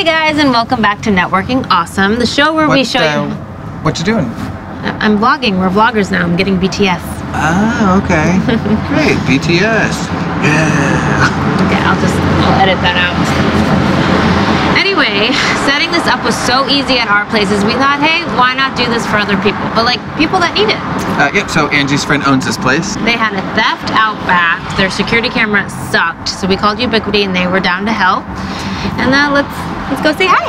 Hey guys, and welcome back to Networking Awesome, the show where we show uh, you. What you doing? I'm vlogging. We're vloggers now. I'm getting BTS. Ah, okay. Great, BTS. Yeah. Okay, I'll just I'll edit that out. Anyway, setting this up was so easy at our places. We thought, hey, why not do this for other people? But like people that need it. Uh, yep. So Angie's friend owns this place. They had a theft out back. Their security camera sucked, so we called Ubiquiti, and they were down to help. And now let's let's go say hi.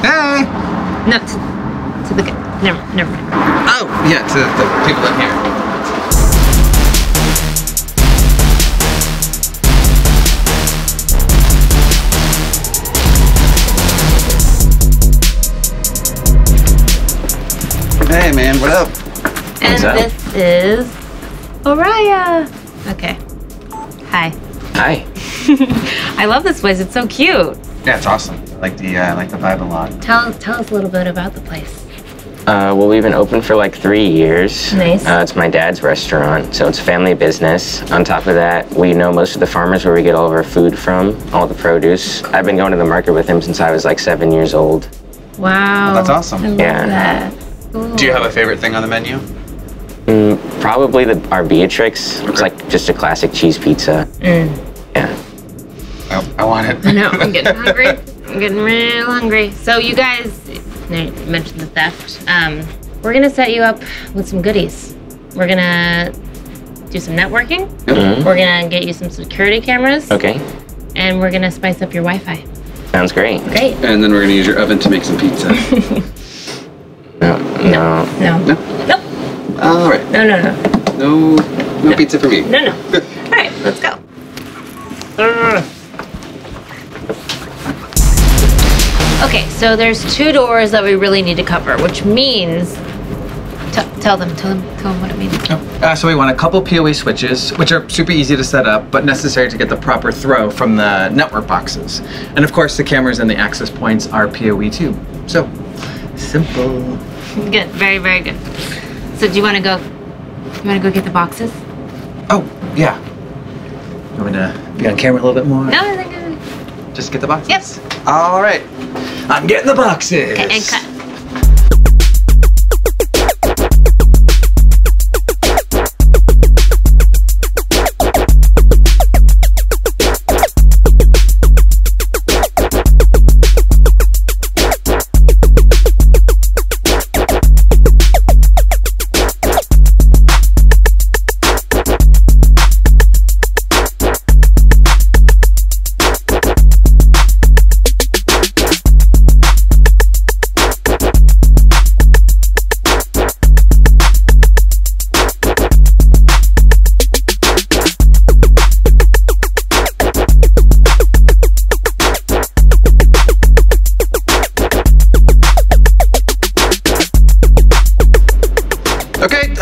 Hey. No, to, to the never never mind. Oh, yeah. To the people in here. Hey, man. What up? And up? this is Oriya. Okay. Hi. Hi. I love this place. It's so cute. Yeah, it's awesome. I like the uh, I like the vibe a lot. Tell tell us a little bit about the place. Uh, well, we've been open for like three years. Nice. Uh, it's my dad's restaurant, so it's a family business. On top of that, we know most of the farmers where we get all of our food from, all the produce. I've been going to the market with him since I was like seven years old. Wow. that's awesome. I love Yeah. that. Cool. Do you have a favorite thing on the menu? Mm, probably the our Beatrix. It's like just a classic cheese pizza. Mm. Yeah. Oh, I want it. I know. I'm getting hungry. I'm getting real hungry. So you guys you mentioned the theft. Um, we're gonna set you up with some goodies. We're gonna do some networking. Mhm. We're gonna get you some security cameras, Okay. and we're gonna spice up your Wi-Fi. Sounds great. Great. And then we're gonna use your oven to make some pizza. No. No. No. No? Nope. All right. No. No. No. No, no pizza for me. No. No. All right. Let's go. So there's two doors that we really need to cover, which means tell them, tell them, tell them what it means. Uh, so we want a couple PoE switches, which are super easy to set up, but necessary to get the proper throw from the network boxes. And of course, the cameras and the access points are PoE too. So simple. Good, very, very good. So do you want to go? You want to go get the boxes? Oh yeah. You want me to be on camera a little bit more? No, I think. Just get the boxes. Yes. All right. I'm getting the boxes. Okay, and cut.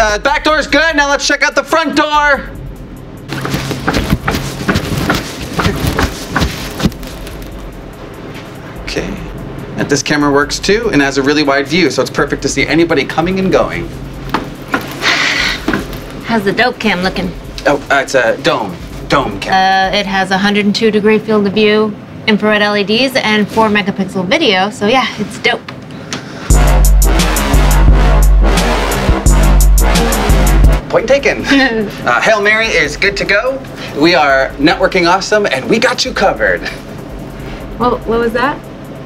Okay, uh, back door's good. Now let's check out the front door. Okay. And this camera works too and has a really wide view, so it's perfect to see anybody coming and going. How's the dope cam looking? Oh, uh, it's a dome. Dome cam. Uh, it has 102 degree field of view, infrared LEDs, and 4 megapixel video. So yeah, it's dope. Point taken. uh, Hail Mary is good to go. We are networking awesome, and we got you covered. Well, what was that?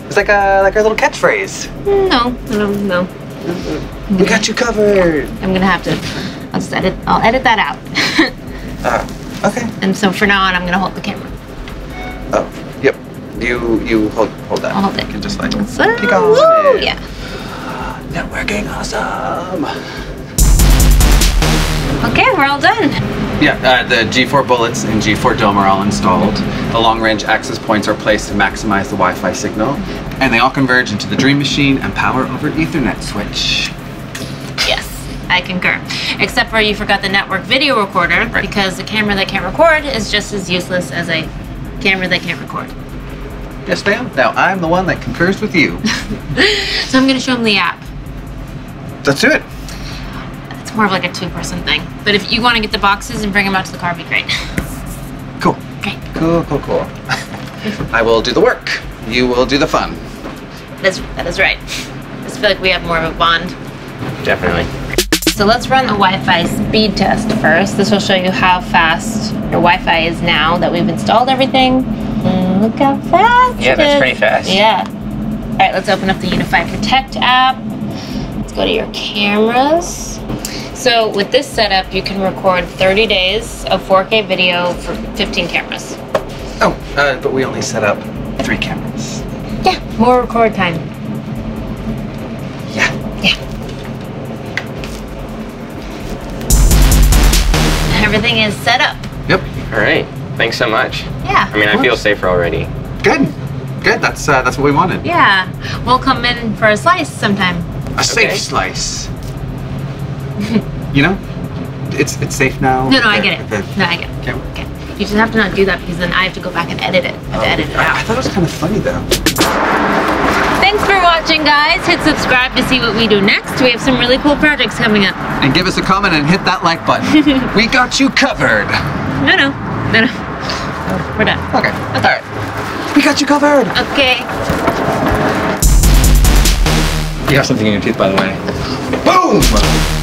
It's like a like our little catchphrase. No, no, no. We got you covered. I'm gonna have to. I'll just edit. I'll edit that out. Uh, okay. and so for now on, I'm gonna hold the camera. Oh, yep. You you hold hold that. I'll hold it. You can just like So, woo, yeah. Networking awesome. Okay, we're all done. Yeah, uh, the G4 bullets and G4 dome are all installed. The long-range access points are placed to maximize the Wi-Fi signal, and they all converge into the Dream Machine and power over Ethernet switch. Yes, I concur. Except for you forgot the network video recorder Right. because a camera that can't record is just as useless as a camera that can't record. Yes, ma'am. Now I'm the one that concurs with you. So I'm gonna show them the app. Let's do it. It's more of like a two-person thing. But if you want to get the boxes and bring them out to the car, it'd be great. Cool. Okay. Cool, cool, cool. I will do the work. You will do the fun. that is that is right. I just feel like we have more of a bond. Definitely. So let's run a Wi-Fi speed test first. This will show you how fast your Wi-Fi is now that we've installed everything. And look how fast Yeah, that's is. pretty fast. Yeah. All right, let's open up the UniFi Protect app. Let's go to your cameras. So with this setup, you can record 30 days of 4K video for 15 cameras. Oh, uh, but we only set up three cameras. Yeah, more record time. Yeah. Yeah. Everything is set up. Yep. All right. Thanks so much. Yeah. I mean, I feel safer already. Good. Good. That's uh, that's what we wanted. Yeah. We'll come in for a slice sometime. A safe Okay. slice. you know, it's it's safe now. No, no, I get it. okay. No, I get it. Okay. Okay. You just have to not do that because then I have to go back and edit it. I have to oh, edit it I, I thought it was kind of funny though. Thanks for watching, guys. Hit subscribe to see what we do next. We have some really cool projects coming up. And give us a comment and hit that like button. we got you covered. No, no. No, no. Oh. We're done. Okay. All right. We got you covered. Okay. You have something in your teeth, by the way. Boom.